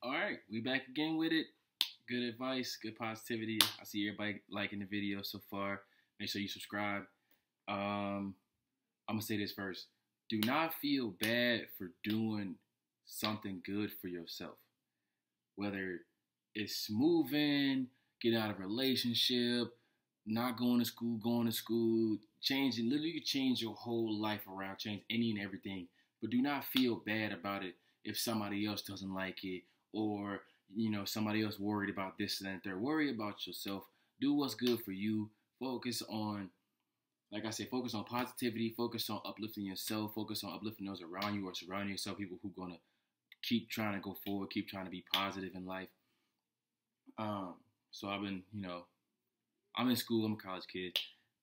All right, we back again with it. Good advice, good positivity. I see everybody liking the video so far. Make sure you subscribe. Um, I'm gonna say this first. Do not feel bad for doing something good for yourself. Whether it's moving, getting out of relationship, not going to school, going to school, changing, literally you change your whole life around, change any and everything. But do not feel bad about it if somebody else doesn't like it or you know somebody else worried about this and that. They're worried about yourself. Do what's good for you. Focus on, like I said, focus on positivity. Focus on uplifting yourself. Focus on uplifting those around you or surrounding yourself. People who gonna keep trying to go forward, keep trying to be positive in life. Um, so I've been, you know, I'm in school. I'm a college kid.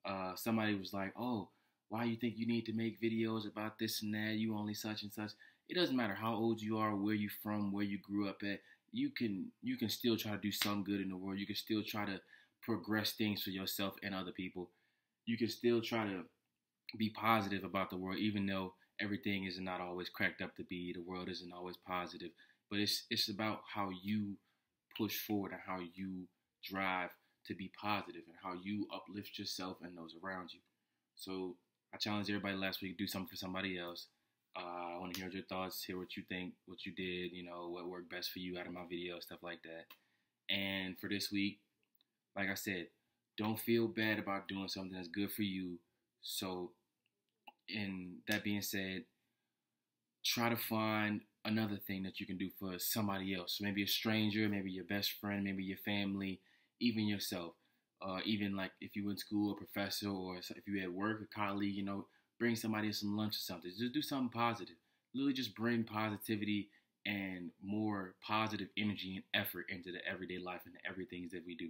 Uh, somebody was like, "Oh, why you think you need to make videos about this and that? You only such and such." It doesn't matter how old you are, where you from, where you grew up at. You can you can still try to do some good in the world. You can still try to progress things for yourself and other people. You can still try to be positive about the world, even though everything is not always cracked up to be. The world isn't always positive, but it's it's about how you push forward and how you drive to be positive and how you uplift yourself and those around you. So I challenged everybody last week do something for somebody else. Uh, I want to hear your thoughts, hear what you think, what you did, you know, what worked best for you out of my video, stuff like that. And for this week, like I said, don't feel bad about doing something that's good for you. So, and that being said, try to find another thing that you can do for somebody else. Maybe a stranger, maybe your best friend, maybe your family, even yourself. Uh, even like if you in school, a professor, or if you at work, a colleague, you know, bring somebody some lunch or something. Just do something positive. Literally, just bring positivity and more positive energy and effort into the everyday life and the everything that we do.